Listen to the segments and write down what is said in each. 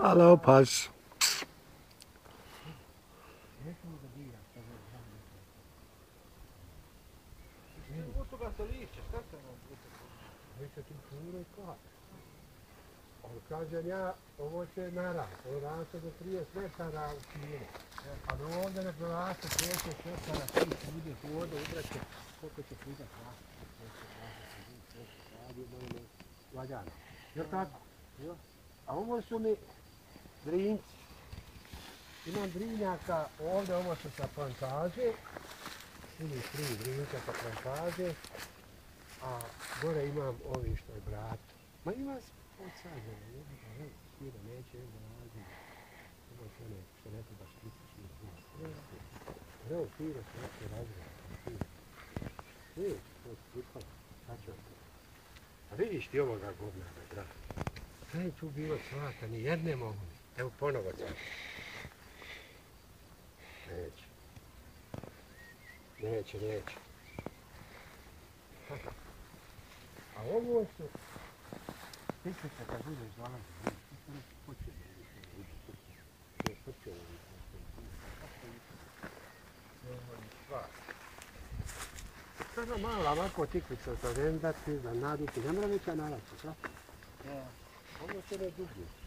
Hvala, opaš. On kaže, ja, ovo će narav, ovo raste do 30 metara u kilo. A pa do ovdje ne prolaste 30 metara, ti ljudi u vode ubraće, koliko će puta krasiti. Lagano. Jel tako? Jo. A ovo su mi, drinci. Imam drinjaka ovdje, ovo što sa plantaže. Ili tri drinjaka sa plantaže. A gore imam ovi što je brat. Ma ima se pocađeno, ne bih da vidim, šira neće, ne dolazi. Ovo je ne, što ne treba špiti šira. Evo, šira se neće razvijati. Ne, to je skupala, sad ću to. A vidiš ti ovoga govna, brat. Sve je tu bilo svaka, ni jedne mogu Evo, ponovo ću. Neću. Neću, neću. A ovo su... Ti se kada budeš dolazi, ti se ne hoće da vidiš. Ne hoće da vidiš. Ne hoće da ovako tikvica za vendati, za naduti. Ne mora neka naraca, pravi? Ne. Ovo se ne dugi.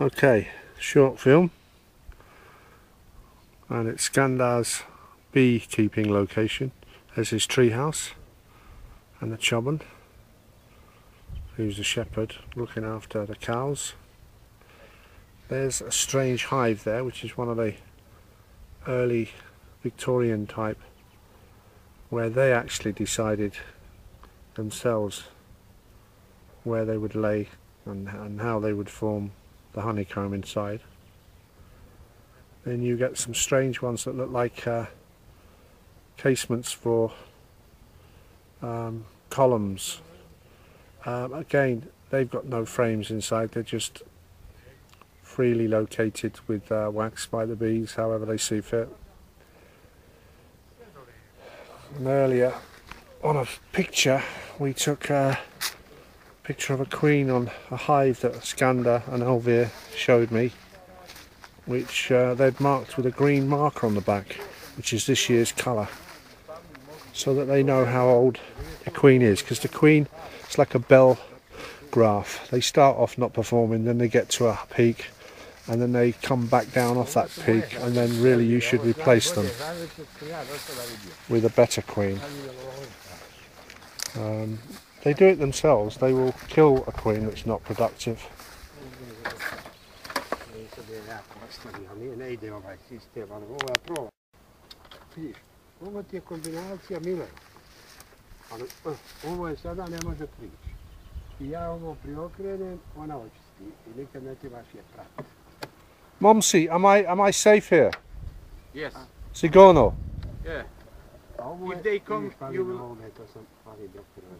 Okay, short film and it's Skendar's beekeeping location. There's his treehouse and the chobban who's the shepherd looking after the cows. There's a strange hive there, which is one of the early Victorian type, where they actually decided themselves where they would lay and, and how they would form the honeycomb inside. Then you get some strange ones that look like uh, casements for um, columns. Um, again, they've got no frames inside, they're just freely located with uh, wax by the bees however they see fit. And earlier on a picture we took a picture of a queen on a hive that Skendar and Elvir showed me which uh, they'd marked with a green marker on the back which is this year's colour so that they know how old the queen is because the queen it's like a bell graph they start off not performing then they get to a peak and then they come back down off that peak and then really you should replace them with a better queen. Um, they do it themselves, they will kill a queen that's not productive. Eh, I ja ovo priokrenem, ona očisti i nikad je pratiti. Momsi, am I am I safe here? Yes. Sigono. Oh. Yeah. If they come, you will...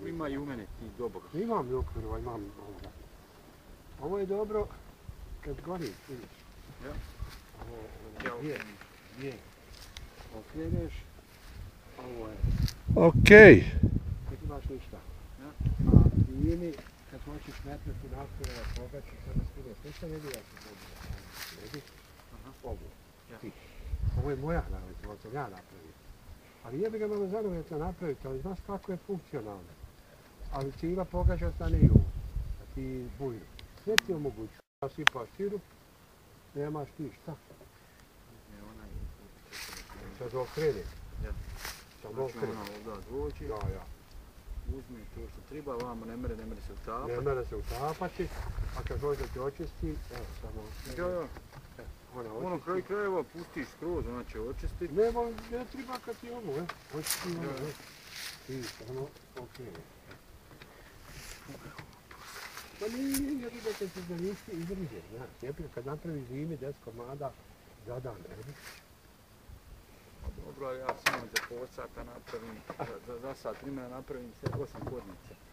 Ima i u mene ti dobro. Imam okvirova, imam ovoga. Ovo je dobro kad gori, vidiš. Ja. Ovo, gdje, gdje. Okreneš, ovo je. Okej. Kad imaš ništa. Ja. A nije mi, kad hoćeš metnuti nastavljena koga sada skide, ništa ne bi ja se dobro. vidi, ovo, ti. Ovo je moja hrana, ovo sam ja napravio. Ali jebi ga malo zanovjeta napraviti, ali znaš kako je funkcionalno. Ali cijela pogaša stane i ovo, a ti bujno. Sve ti omogućuje, da si pa širu, nemaš ti šta. Sad okrede. Ja. Sad okrede. Da, ja uzme to što treba, vamo ne mere, ne mere se utapati. Ne mere se utapati, a kad hoće da ti očisti, evo samo... Da, da. Ona očisti. Ono kraj krajeva pusti skroz, ona će očistiti. Ne, ba, ne treba kad ti ovo, e. Očisti ono, e. I samo, okej. Okay. Pa nije, nije, nije, nije, nije, nije, nije, nije, nije, nije, nije, nije, nije, nije, nije, nije, nije, nije, nije, februar, ja sam za pol sata napravim, za, za sat vremena napravim sve osam hodnica.